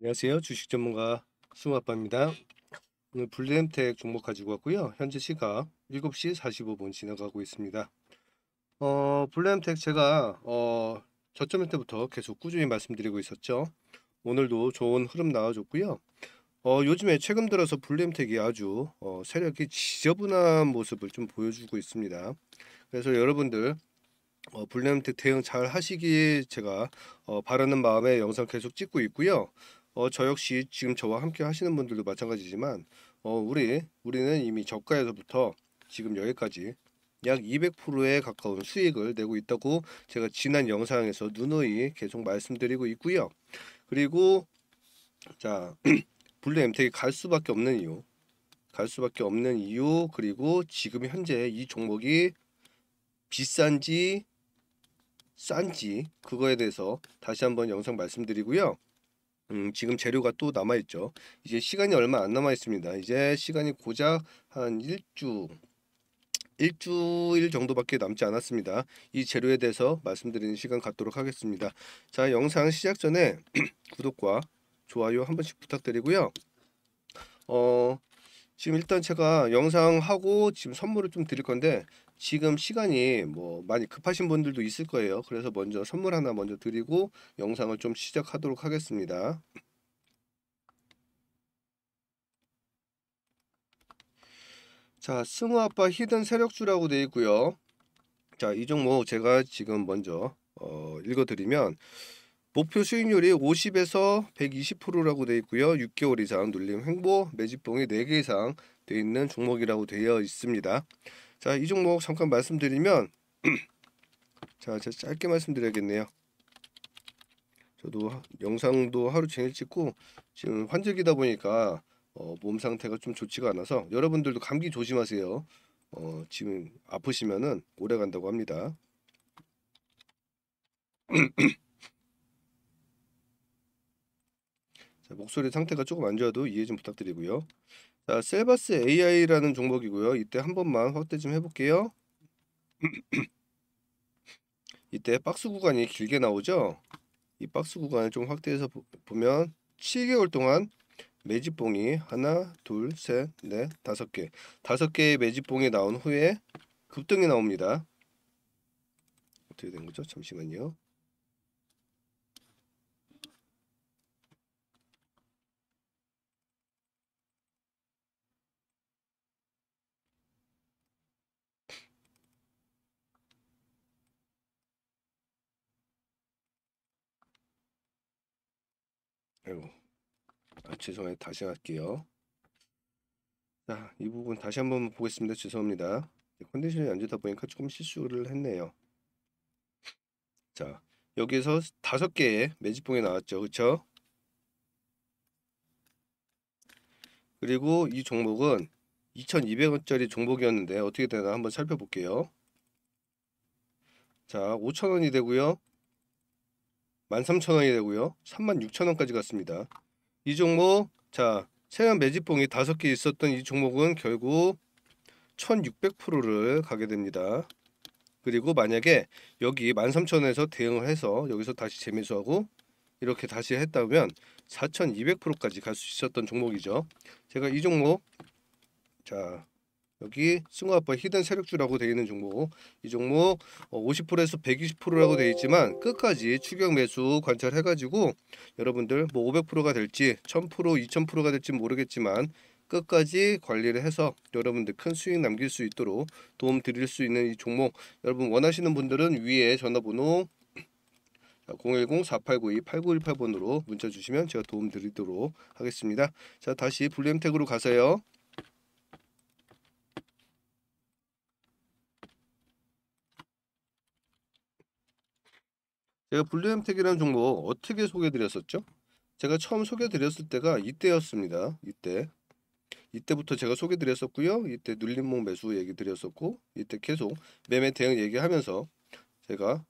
안녕하세요. 주식 전문가 승우아빠입니다. 오늘 블루엠텍 종목 가지고 왔고요. 현재 시각 7시 45분 지나가고 있습니다. 어, 블루엠텍 제가 어, 저점일 때부터 계속 꾸준히 말씀드리고 있었죠. 오늘도 좋은 흐름 나와줬고요. 어, 요즘에 최근 들어서 블루엠텍이 아주 어, 세력이 지저분한 모습을 좀 보여주고 있습니다. 그래서 여러분들 어, 블루엠텍 대응 잘 하시게 제가 어, 바라는 마음에 영상 계속 찍고 있고요. 어, 저 역시 지금 저와 함께 하시는 분들도 마찬가지지만 어, 우리 우리는 이미 저가에서부터 지금 여기까지 약 200%에 가까운 수익을 내고 있다고 제가 지난 영상에서 누누이 계속 말씀드리고 있고요. 그리고 자 블루 엠텍이 갈 수밖에 없는 이유 갈 수밖에 없는 이유 그리고 지금 현재 이 종목이 비싼지 싼지 그거에 대해서 다시 한번 영상 말씀드리고요. 음, 지금 재료가 또 남아 있죠. 이제 시간이 얼마 안 남아 있습니다. 이제 시간이 고작 한 일주 일주일 정도밖에 남지 않았습니다. 이 재료에 대해서 말씀드리는 시간 갖도록 하겠습니다. 자, 영상 시작 전에 구독과 좋아요 한 번씩 부탁드리고요. 어, 지금 일단 제가 영상 하고 지금 선물을 좀 드릴 건데 지금 시간이 뭐 많이 급하신 분들도 있을 거예요. 그래서 먼저 선물 하나 먼저 드리고 영상을 좀 시작하도록 하겠습니다. 자, 승우 아빠 히든 세력주라고 되어 있고요. 자, 이 종목 제가 지금 먼저 어, 읽어드리면 목표 수익률이 50에서 120%라고 되어 있고요. 6개월 이상 눌림 횡보 매집봉이 4개 이상 되어 있는 종목이라고 되어 있습니다. 자, 이 종목 잠깐 말씀드리면 자, 제가 짧게 말씀드려야겠네요. 저도 영상도 하루 종일 찍고 지금 환절기다 보니까 어, 몸 상태가 좀 좋지가 않아서 여러분들도 감기 조심하세요. 어, 지금 아프시면은 오래 간다고 합니다. 자, 목소리 상태가 조금 안 좋아도 이해 좀 부탁드리고요. 자, 셀바스 AI라는 종목이고요. 이때 한 번만 확대 좀 해볼게요. 이때 박스 구간이 길게 나오죠. 이 박스 구간을 좀 확대해서 보, 보면 7개월 동안 매집봉이 하나, 둘, 셋, 넷, 다섯 개, 다섯 개의 매집봉이 나온 후에 급등이 나옵니다. 어떻게 된 거죠? 잠시만요. 아이고, 아, 죄송해요. 다시 할게요. 자, 이 부분 다시 한번 보겠습니다. 죄송합니다. 컨디션이 안 좋다 보니까 조금 실수를 했네요. 자, 여기서 다섯 개의 매집봉이 나왔죠. 그렇죠? 그리고 이 종목은 2,200원짜리 종목이었는데 어떻게 되나 한번 살펴볼게요. 자, 5,000원이 되고요. 13,000원이 되고요. 36,000원까지 갔습니다. 이 종목 자 세연 매집봉이 다섯 개 있었던 이 종목은 결국 1600%를 가게 됩니다. 그리고 만약에 여기 13,000원에서 대응을 해서 여기서 다시 재미수하고 이렇게 다시 했다면 4,200%까지 갈 수 있었던 종목이죠. 제가 이 종목 자 여기 승우아빠 히든 세력주라고 되어 있는 종목 이 종목 50%에서 어, 120%라고 되어 있지만 끝까지 추격 매수 관찰해 가지고 여러분들 뭐 500%가 될지 1000% 2000%가 될지 모르겠지만 끝까지 관리를 해서 여러분들 큰 수익 남길 수 있도록 도움 드릴 수 있는 이 종목 여러분 원하시는 분들은 위에 전화번호 010-4892-8918번으로 문자 주시면 제가 도움 드리도록 하겠습니다. 자 다시 블루엠텍으로 가세요. 제가 블루엠텍이라는 종목 어떻게 소개드렸었죠? 제가 처음 소개드렸을 때가 이때였습니다. 이때 이때부터 제가 소개드렸었고요. 이때 눌림목 매수 얘기 드렸었고 이때 계속 매매 대응 얘기하면서 제가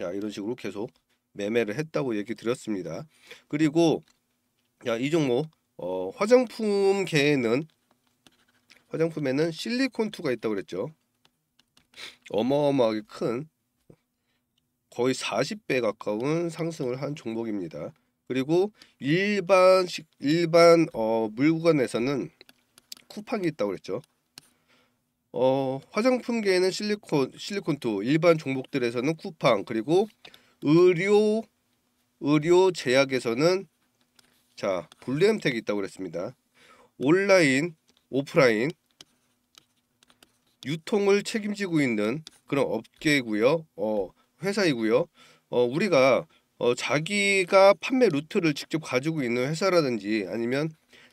야 이런 식으로 계속 매매를 했다고 얘기 드렸습니다. 그리고 야이 종목 어, 화장품계에는 화장품에는 실리콘2가 있다고 그랬죠. 어마어마하게 큰 거의 40배 가까운 상승을 한 종목입니다. 그리고 일반 식 일반 어, 물건에서는 쿠팡이 있다고 그랬죠. 어, 화장품계에는 실리콘 실리콘투 일반 종목들에서는 쿠팡 그리고 의료 의료 제약에서는 자 블루엠텍이 있다고 그랬습니다. 온라인 오프라인 유통을 책임지고 있는 그런 업계고요. 어, 회사이고요. 어, 우리가 어, 자기가 판매 루트를 직접 가지고 있는 회사라든지 아니면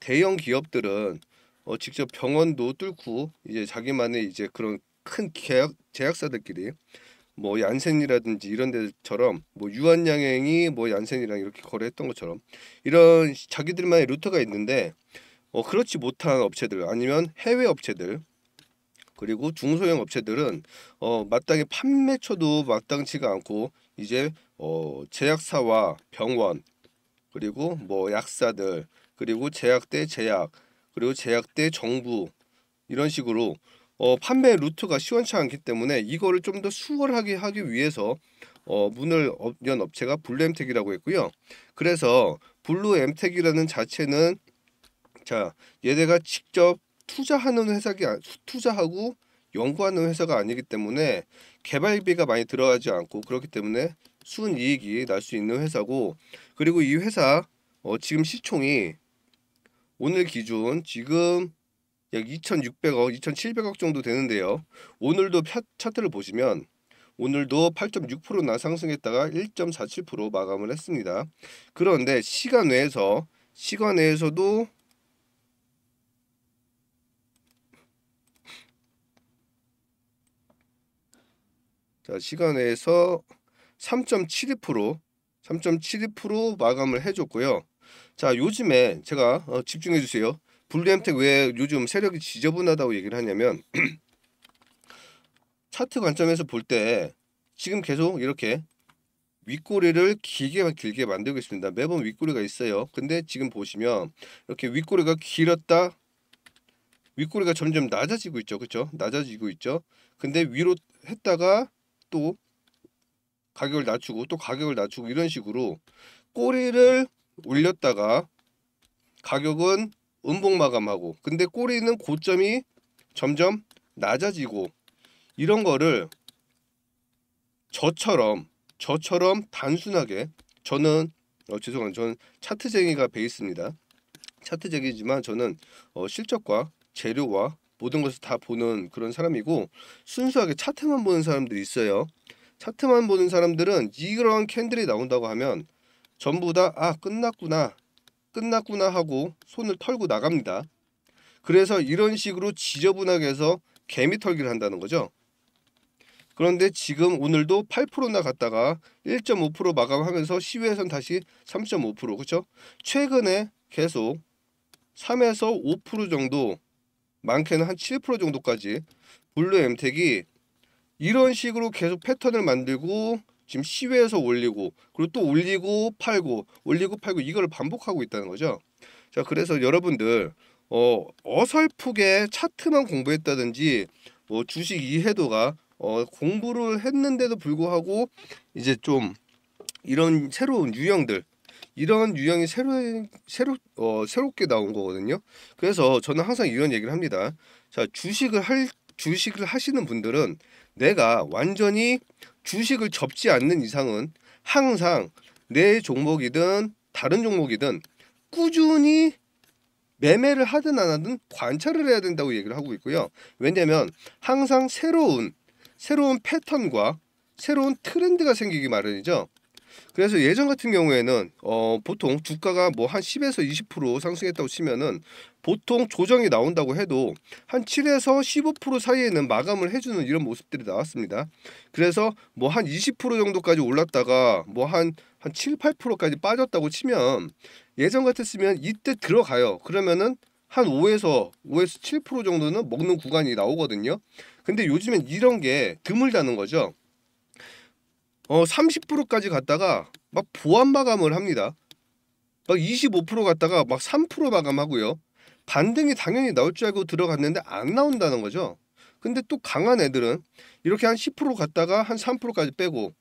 대형 기업들은 어, 직접 병원도 뚫고 이제 자기만의 이제 그런 큰 계약 제약사들끼리 뭐 얀센이라든지 이런 데처럼 뭐 유한양행이 뭐 얀센이랑 이렇게 거래했던 것처럼 이런 자기들만의 루트가 있는데 어, 그렇지 못한 업체들 아니면 해외 업체들 그리고 중소형 업체들은 어, 마땅히 판매처도 마땅치가 않고 이제 어, 제약사와 병원 그리고 뭐 약사들 그리고 제약대 제약 그리고 제약대 정부 이런 식으로 어, 판매 루트가 시원치 않기 때문에 이거를 좀 더 수월하게 하기 위해서 어, 문을 연 업체가 블루엠텍이라고 했고요. 그래서 블루엠텍이라는 자체는 자 얘네가 직접 투자하는 회사가 투자하고 연구하는 회사가 아니기 때문에 개발비가 많이 들어가지 않고 그렇기 때문에 순이익이 날 수 있는 회사고 그리고 이 회사 어, 지금 시총이 오늘 기준 지금 약 2,600억, 2,700억 정도 되는데요. 오늘도 차트를 보시면 오늘도 8.6%나 상승했다가 1.47% 마감을 했습니다. 그런데 시간 외에서 시간 외에서도 자, 시간에서 3.72% 3.72% 마감을 해줬고요. 자, 요즘에 제가 어, 집중해 주세요. 블루엠텍 왜 요즘 세력이 지저분하다고 얘기를 하냐면 차트 관점에서 볼 때 지금 계속 이렇게 윗꼬리를 길게 길게 만들고 있습니다. 매번 윗꼬리가 있어요. 근데 지금 보시면 이렇게 윗꼬리가 길었다 윗꼬리가 점점 낮아지고 있죠. 그렇죠? 낮아지고 있죠. 근데 위로 했다가 또 가격을 낮추고 또 가격을 낮추고 이런 식으로 꼬리를 올렸다가 가격은 음봉 마감하고 근데 꼬리는 고점이 점점 낮아지고 이런 거를 저처럼 저처럼 단순하게 저는 어, 죄송합니다. 저는 차트쟁이가 베이스입니다. 차트쟁이지만 저는 어, 실적과 재료와 모든 것을 다 보는 그런 사람이고 순수하게 차트만 보는 사람들이 있어요. 차트만 보는 사람들은 이런 캔들이 나온다고 하면 전부 다 아 끝났구나 끝났구나 하고 손을 털고 나갑니다. 그래서 이런 식으로 지저분하게 해서 개미 털기를 한다는 거죠. 그런데 지금 오늘도 8%나 갔다가 1.5% 마감하면서 시외선 다시 3.5% 그렇죠? 최근에 계속 3에서 5% 정도 많게는 한 7% 정도까지 블루 엠텍이 이런 식으로 계속 패턴을 만들고 지금 시외에서 올리고 그리고 또 올리고 팔고 올리고 팔고 이거를 반복하고 있다는 거죠. 자 그래서 여러분들 어, 어설프게 차트만 공부했다든지 뭐 주식 이해도가 어, 공부를 했는데도 불구하고 이제 좀 이런 새로운 유형들 이런 유형이 새로 새로 어, 새롭게 나온 거거든요. 그래서 저는 항상 이런 얘기를 합니다. 자 주식을 할 주식을 하시는 분들은 내가 완전히 주식을 접지 않는 이상은 항상 내 종목이든 다른 종목이든 꾸준히 매매를 하든 안 하든 관찰을 해야 된다고 얘기를 하고 있고요. 왜냐하면 항상 새로운 새로운 패턴과 새로운 트렌드가 생기기 마련이죠. 그래서 예전 같은 경우에는 어, 보통 주가가 뭐 한 10에서 20% 상승했다고 치면은 보통 조정이 나온다고 해도 한 7에서 15% 사이에는 마감을 해주는 이런 모습들이 나왔습니다. 그래서 뭐 한 20% 정도까지 올랐다가 뭐한한 7, 8%까지 빠졌다고 치면 예전 같았으면 이때 들어가요. 그러면은 한 5에서 5에서 7% 정도는 먹는 구간이 나오거든요. 근데 요즘엔 이런 게 드물다는 거죠. 어 30%까지 갔다가 막 보완 마감을 합니다. 막 25% 갔다가 막 3% 마감하고요. 반등이 당연히 나올 줄 알고 들어갔는데 안 나온다는 거죠. 근데 또 강한 애들은 이렇게 한 10% 갔다가 한 3%까지 빼고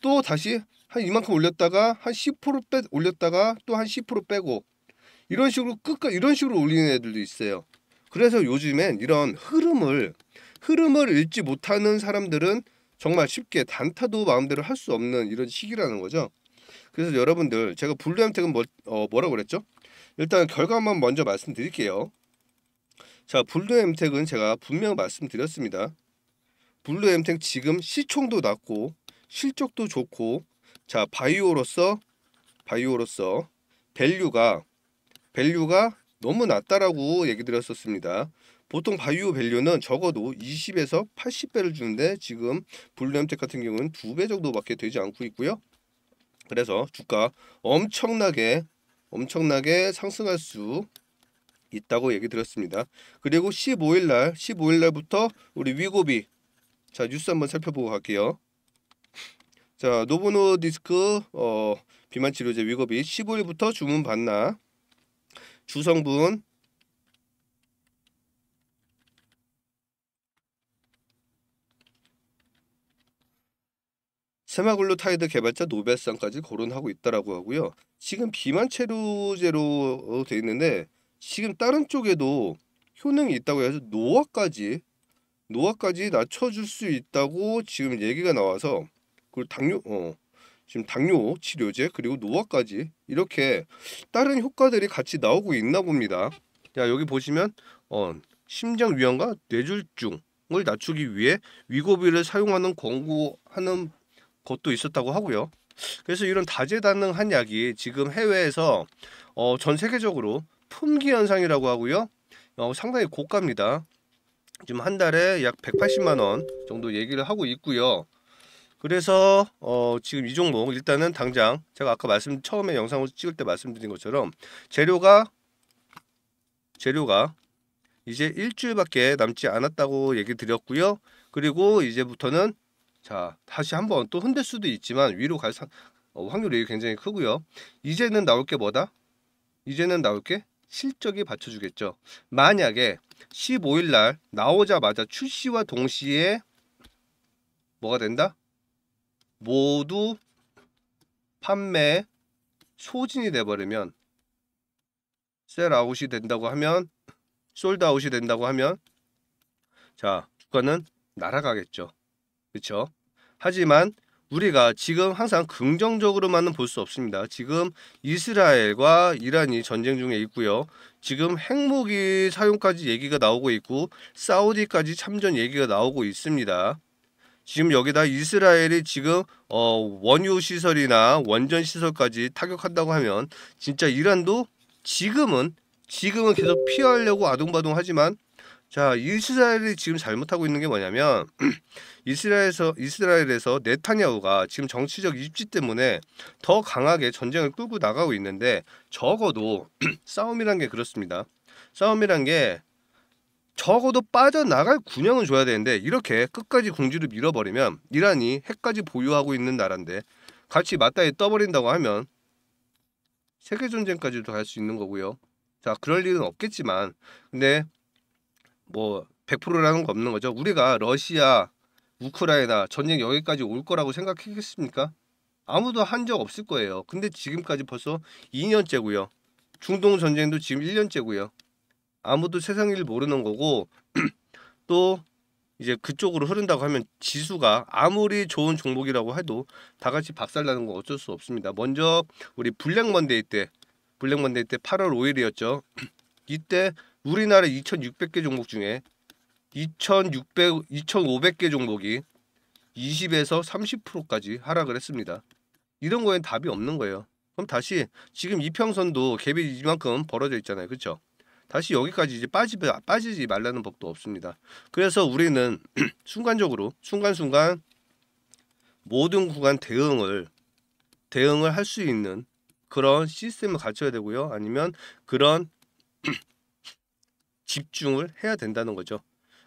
또 다시 한 이만큼 올렸다가 한 10% 빼, 올렸다가 또 한 10% 빼고 이런 식으로 끝까 이런 식으로 올리는 애들도 있어요. 그래서 요즘엔 이런 흐름을 흐름을 읽지 못하는 사람들은 정말 쉽게 단타도 마음대로 할 수 없는 이런 시기라는 거죠. 그래서 여러분들 제가 블루엠텍은 뭐, 어, 뭐라고 그랬죠? 일단 결과만 먼저 말씀드릴게요. 자, 블루엠텍은 제가 분명 말씀드렸습니다. 블루엠텍 지금 시총도 낮고 실적도 좋고 자, 바이오로서 바이오로서 value가 value가 너무 낮다라고 얘기 드렸었습니다. 보통 바이오 value는 적어도 20에서 80배를 주는데 지금 블루엠텍 같은 경우는 2배 정도밖에 되지 않고 있고요. 그래서 주가 엄청나게 엄청나게 상승할 수 있다고 얘기 드렸습니다. 그리고 15일 날 15일 날부터 우리 위고비 자 뉴스 한번 살펴보고 갈게요. 자 노보 노디스크 어, 비만 치료제 위고비 15일부터 주문 받나 주성분 세마글루타이드 개발자 노벨상까지 거론하고 있다라고 하고요. 지금 비만 치료제로 돼 있는데 지금 다른 쪽에도 효능이 있다고 해서 노화까지 노화까지 낮춰줄 수 있다고 지금 얘기가 나와서 그리고 당뇨 어 지금 당뇨 치료제 그리고 노화까지 이렇게 다른 효과들이 같이 나오고 있나 봅니다. 자 여기 보시면 어 심장 위험과 뇌졸중을 낮추기 위해 위고비를 사용하는 권고하는 것도 있었다고 하고요. 그래서 이런 다재다능한 약이 지금 해외에서 어, 전 세계적으로 품귀 현상이라고 하고요. 어, 상당히 고가입니다. 지금 한 달에 약 180만 원 정도 얘기를 하고 있고요. 그래서 어, 지금 이 종목 일단은 당장 제가 아까 말씀 처음에 영상을 찍을 때 말씀드린 것처럼 재료가 재료가 이제 일주일밖에 남지 않았다고 얘기 드렸고요. 그리고 이제부터는 자 다시 한번 또 흔들 수도 있지만 위로 갈 사, 어, 확률이 굉장히 크고요. 이제는 나올 게 뭐다? 이제는 나올 게 실적이 받쳐주겠죠. 만약에 15일 날 나오자마자 출시와 동시에 뭐가 된다? 모두 판매 소진이 돼버리면 셀아웃이 된다고 하면 솔드아웃이 된다고 하면 자 주가는 날아가겠죠. 그렇죠? 하지만 우리가 지금 항상 긍정적으로만은 볼 수 없습니다. 지금 이스라엘과 이란이 전쟁 중에 있고요. 지금 핵무기 사용까지 얘기가 나오고 있고 사우디까지 참전 얘기가 나오고 있습니다. 지금 여기다 이스라엘이 지금 어, 원유 시설이나 원전 시설까지 타격한다고 하면 진짜 이란도 지금은 지금은 계속 피하려고 아둥바둥하지만 자, 이스라엘이 지금 잘못하고 있는 게 뭐냐면 이스라엘에서 이스라엘에서 네타냐후가 지금 정치적 입지 때문에 더 강하게 전쟁을 끌고 나가고 있는데 적어도 싸움이란 게 그렇습니다. 싸움이란 게 적어도 빠져나갈 군형은 줘야 되는데 이렇게 끝까지 궁지를 밀어버리면 이란이 핵까지 보유하고 있는 나라인데 같이 맞다에 떠버린다고 하면 세계 전쟁까지도 갈 수 있는 거고요. 자 그럴 일은 없겠지만 근데 뭐 100%라는 거 없는 거죠. 우리가 러시아, 우크라이나 전쟁 여기까지 올 거라고 생각했겠습니까? 아무도 한 적 없을 거예요. 근데 지금까지 벌써 2년째고요. 중동 전쟁도 지금 1년째고요. 아무도 세상 일 모르는 거고 또 이제 그쪽으로 흐른다고 하면 지수가 아무리 좋은 종목이라고 해도 다 같이 박살나는 건 어쩔 수 없습니다. 먼저 우리 Black Monday 때 Black Monday 때 8월 5일이었죠. 이때 우리나라 2,600개 종목 중에 2,600, 2,500개 종목이 20에서 30%까지 하락을 했습니다. 이런 거엔 답이 없는 거예요. 그럼 다시 지금 이평선도 갭이 이만큼 벌어져 있잖아요. 그렇죠? 다시 여기까지 이제 빠지, 빠지지 말라는 법도 없습니다. 그래서 우리는 순간적으로 순간순간 모든 구간 대응을 대응을 할 수 있는 그런 시스템을 갖춰야 되고요. 아니면 그런 집중을 해야 된다는 거죠.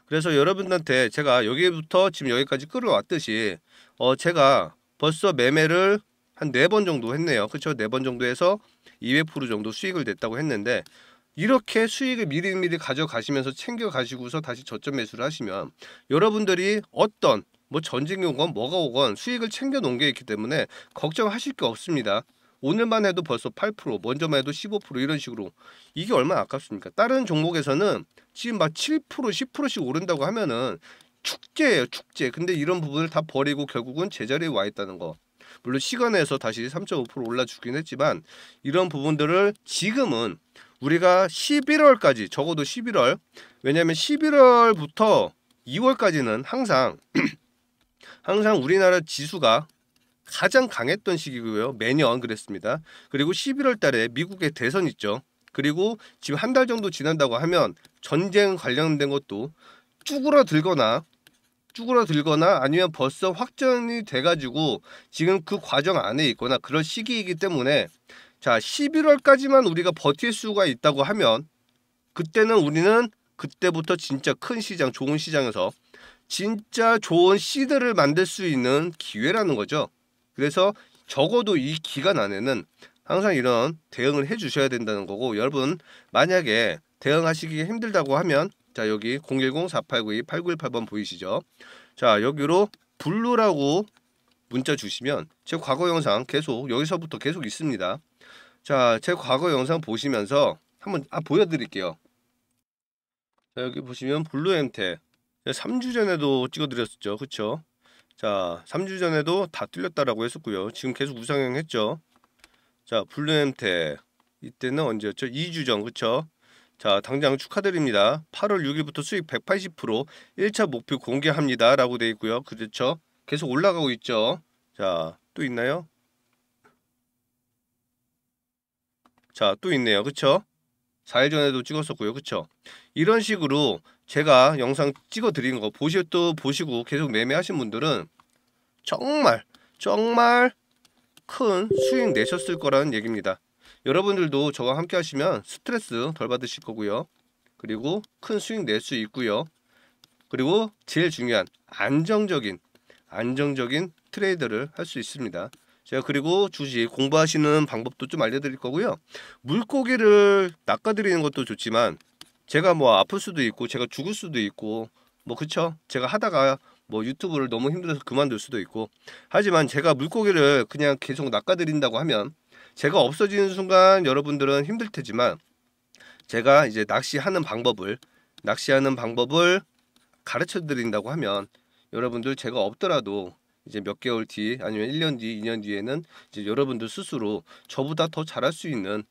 그래서 여러분한테 제가 여기부터 지금 여기까지 끌어왔듯이 어 제가 벌써 매매를 한 네 번 정도 했네요. 그렇죠? 네 번 정도 해서 200% 정도 수익을 냈다고 했는데 이렇게 수익을 미리미리 가져가시면서 챙겨 가시고서 다시 저점 매수를 하시면 여러분들이 어떤 뭐 전쟁이 오건 뭐가 오건 수익을 챙겨 놓은 게 있기 때문에 걱정하실 게 없습니다. 오늘만 해도 벌써 8% 먼저만 해도 15% 이런 식으로 이게 얼마나 아깝습니까? 다른 종목에서는 지금 막 7% 10%씩 오른다고 하면은 축제예요 축제. 근데 이런 부분을 다 버리고 결국은 제자리에 와 있다는 거. 물론 시간에서 다시 3.5% 올라주긴 했지만 이런 부분들을 지금은 우리가 11월까지 적어도 11월 왜냐하면 11월부터 2월까지는 항상 항상 우리나라 지수가 가장 강했던 시기고요. 매년 그랬습니다. 그리고 11월 달에 미국의 대선 있죠. 그리고 지금 한 달 정도 지난다고 하면 전쟁 관련된 것도 쭈그러들거나 쭈그러들거나 아니면 벌써 확정이 돼가지고 지금 그 과정 안에 있거나 그런 시기이기 때문에 자 11월까지만 우리가 버틸 수가 있다고 하면 그때는 우리는 그때부터 진짜 큰 시장 좋은 시장에서 진짜 좋은 시드를 만들 수 있는 기회라는 거죠. 그래서 적어도 이 기간 안에는 항상 이런 대응을 해 주셔야 된다는 거고 여러분 만약에 대응하시기 힘들다고 하면 자 여기 010-4892-8918번 보이시죠? 자 여기로 블루라고 문자 주시면 제 과거 영상 계속 여기서부터 계속 있습니다. 자 제 과거 영상 보시면서 한번 아, 보여드릴게요. 자 여기 보시면 블루 엠텍 3주 전에도 찍어드렸었죠. 그쵸? 자 3주 전에도 다 뚫렸다라고 했었고요. 지금 계속 우상향 했죠. 자 블루 엠텍 이때는 언제였죠? 2주 전 그쵸? 자, 당장 축하드립니다. 8월 6일부터 수익 180% 1차 목표 공개합니다. 라고 되어 있고요. 그렇죠? 계속 올라가고 있죠. 자, 또 있나요? 자, 또 있네요. 그쵸? 4일 전에도 찍었었고요. 그쵸? 이런 식으로 제가 영상 찍어 드린 거 보시 또 보시고 계속 매매하신 분들은 정말 정말 큰 수익 내셨을 거라는 얘기입니다. 여러분들도 저와 함께 하시면 스트레스 덜 받으실 거고요. 그리고 큰 수익 낼 수 있고요. 그리고 제일 중요한 안정적인 안정적인 트레이더를 할 수 있습니다. 제가 그리고 주식 공부하시는 방법도 좀 알려드릴 거고요. 물고기를 낚아드리는 것도 좋지만 제가 뭐 아플 수도 있고 제가 죽을 수도 있고 뭐 그쵸? 제가 하다가 뭐 유튜브를 너무 힘들어서 그만둘 수도 있고 하지만 제가 물고기를 그냥 계속 낚아드린다고 하면 제가 없어지는 순간 여러분들은 힘들 테지만 제가 이제 낚시하는 방법을 낚시하는 방법을 가르쳐 드린다고 하면 여러분들 제가 없더라도 이제 몇 개월 뒤 아니면 1년 뒤, 2년 뒤에는 이제 여러분들 스스로 저보다 더 잘할 수 있는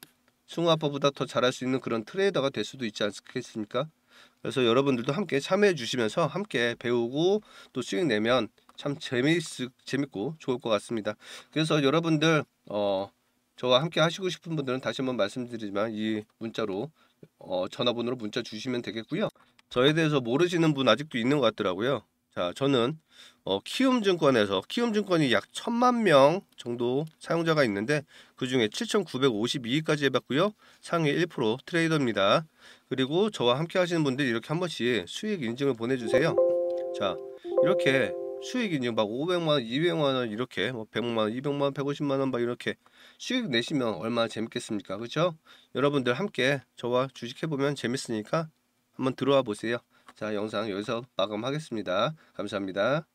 승우 아빠보다 더 잘할 수 있는 그런 트레이더가 될 수도 있지 않겠습니까? 그래서 여러분들도 함께 참여해 주시면서 함께 배우고 또 수익 내면 참 재미있 재밌고 좋을 것 같습니다. 그래서 여러분들 어 저와 함께 하시고 싶은 분들은 다시 한번 말씀드리지만 이 문자로 어, 전화번호로 문자 주시면 되겠고요. 저에 대해서 모르시는 분 아직도 있는 것 같더라고요. 자, 저는 어, 키움증권에서 키움증권이 약 천만 명 정도 사용자가 있는데 그 중에 7,952위까지 해봤고요. 상위 1% 트레이더입니다. 그리고 저와 함께 하시는 분들이 이렇게 한 번씩 수익 인증을 보내주세요. 자, 이렇게 수익 인증 막 500만 원, 200만 원 이렇게 뭐 100만 원, 200만 원, 150만 원 막 이렇게 수익 내시면 얼마나 재밌겠습니까? 그렇죠? 여러분들 함께 저와 주식해 보면 재밌으니까 한번 들어와 보세요. 자, 영상 여기서 마감하겠습니다. 감사합니다.